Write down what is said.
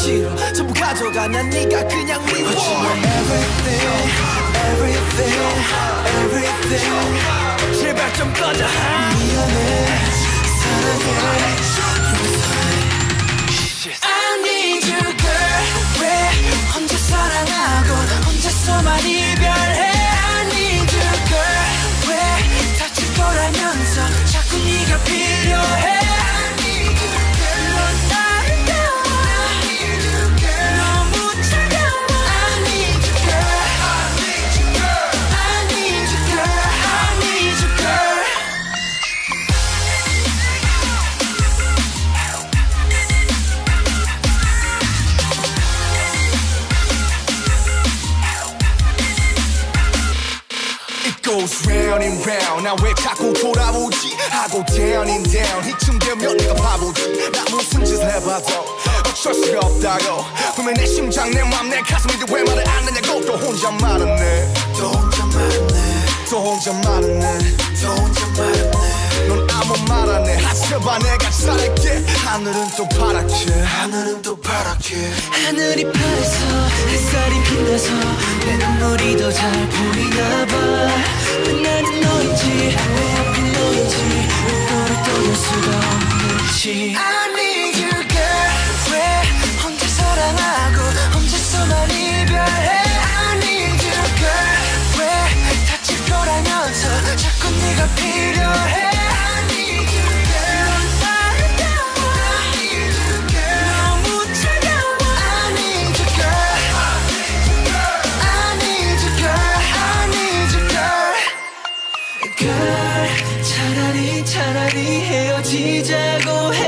싫어 전부 가져가 난 네가 그냥 미워 Everything everything everything 제발 좀 꺼져 미안해 사랑해 goes round and round. 나 왜 자꾸 돌아오지? 하고 down and down. 이쯤 되면 내가 바보지. 나 무슨 짓을 해봐도 어쩔 수가 없다고. 분명 내 심장 내 맘 내 가슴인데 왜 말을 안 하냐고. 또 혼자 말았네. 또 혼자 말았네. 또 혼자 말았네 하셔봐 내가 잘할게. 하늘은 또 파랗게. 하늘은 또 파랗게. 하늘이 파래서 햇살이 빛나서 내 눈물이 더 잘 보이나 봐왜 나는 너인지 왜 하필 너인지 왜 너를 떠날 수가 없는지. I need 왜 혼자 사랑하고 혼자서만 이별해? I need 왜 다칠 거라면서 자꾸 네가 필요해 차라리 차라리 헤어지자고 해